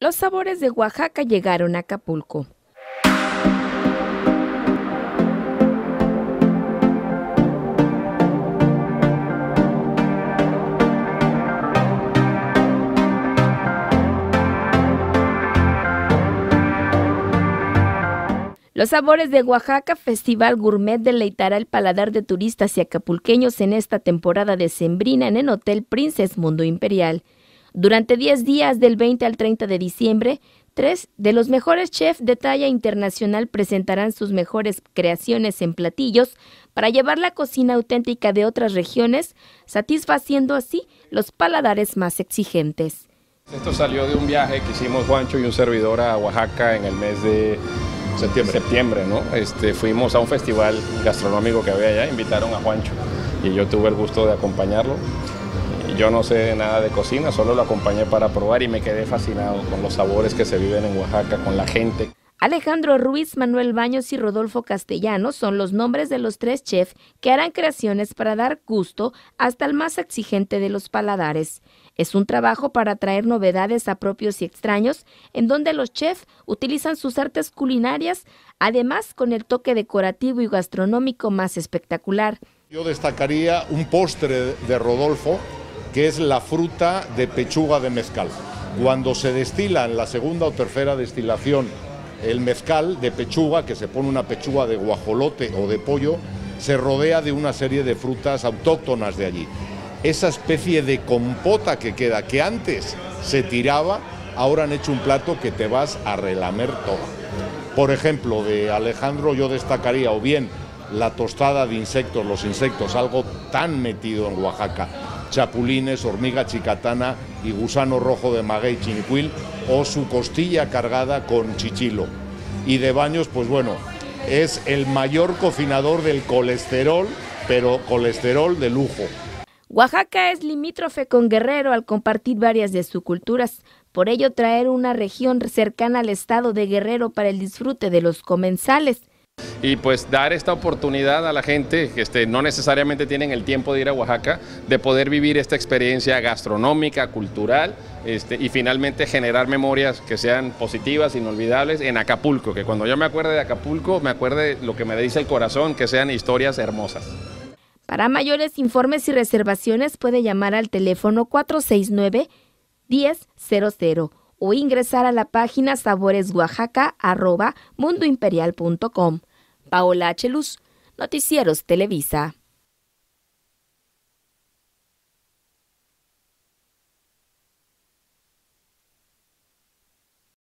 Los sabores de Oaxaca llegaron a Acapulco. Los sabores de Oaxaca, Festival Gourmet deleitará el paladar de turistas y acapulqueños en esta temporada de Sembrina en el Hotel Princess Mundo Imperial. Durante 10 días del 20 al 30 de diciembre, tres de los mejores chefs de talla internacional presentarán sus mejores creaciones en platillos para llevar la cocina auténtica de otras regiones, satisfaciendo así los paladares más exigentes. Esto salió de un viaje que hicimos Juancho y un servidor a Oaxaca en el mes de septiembre, septiembre ¿no? Este, fuimos a un festival gastronómico que había allá, invitaron a Juancho y yo tuve el gusto de acompañarlo. Yo no sé nada de cocina, solo lo acompañé para probar y me quedé fascinado con los sabores que se viven en Oaxaca, con la gente. Alejandro Ruiz, Manuel Baños y Rodolfo Castellanos son los nombres de los tres chefs que harán creaciones para dar gusto hasta el más exigente de los paladares. Es un trabajo para traer novedades a propios y extraños, en donde los chefs utilizan sus artes culinarias, además con el toque decorativo y gastronómico más espectacular. Yo destacaría un postre de Rodolfo, que es la fruta de pechuga de mezcal. Cuando se destila en la segunda o tercera destilación el mezcal de pechuga, que se pone una pechuga de guajolote o de pollo, se rodea de una serie de frutas autóctonas de allí. Esa especie de compota que queda, que antes se tiraba, ahora han hecho un plato que te vas a relamer todo. Por ejemplo, de Alejandro yo destacaría o bien la tostada de insectos, los insectos, algo tan metido en Oaxaca, chapulines, hormiga chicatana y gusano rojo de maguey chinicuil o su costilla cargada con chichilo. Y de baños, pues bueno, es el mayor cocinador del colesterol, pero colesterol de lujo. Oaxaca es limítrofe con Guerrero al compartir varias de sus culturas, por ello traer una región cercana al estado de Guerrero para el disfrute de los comensales y pues dar esta oportunidad a la gente que este, no necesariamente tienen el tiempo de ir a Oaxaca, de poder vivir esta experiencia gastronómica, cultural este, y finalmente generar memorias que sean positivas, inolvidables en Acapulco, que cuando yo me acuerde de Acapulco me acuerde lo que me dice el corazón, que sean historias hermosas. Para mayores informes y reservaciones puede llamar al teléfono 469 1000 o ingresar a la página saboresoaxaca.mundoimperial.com. Paola H. Luz, Noticieros Televisa.